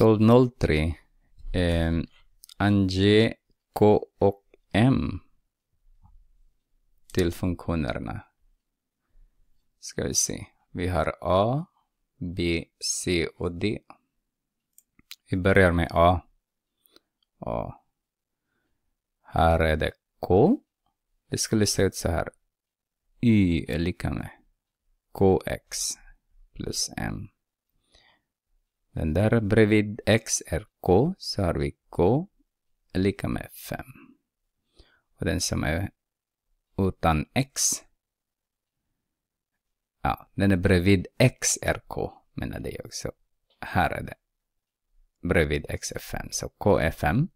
1203. Eh, ange K och M till funktionerna. Ska vi se. Vi har A, B, C och D. Vi börjar med A. A. Här är det K. Det skulle se ut så här. Y är lika med KX plus M. Den där bredvid X är K, så har vi K är lika med 5. Och den som är utan X, ja, den är bredvid X är K, menade jag. Så här är det. Bredvid X är 5, så K är 5.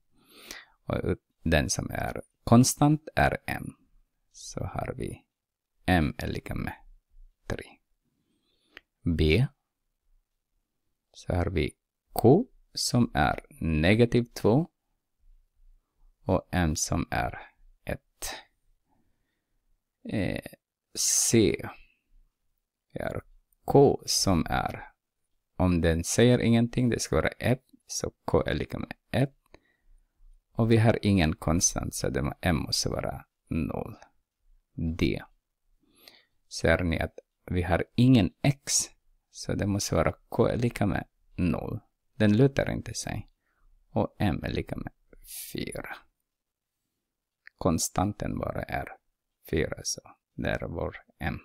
Och den som är konstant är M. Så har vi M är lika med 3. B. Så har vi K som är negativ 2 och M som är 1. Eh, C är K som är, om den säger ingenting, det ska vara 1, så K är lika med 1. Och vi har ingen konstant, så det, M måste vara 0. D. Ser ni att vi har ingen X, så det måste vara K är lika med 0. Den lutar inte sig. Och M är lika med 4 konstanten bara är 4, så det är vår M.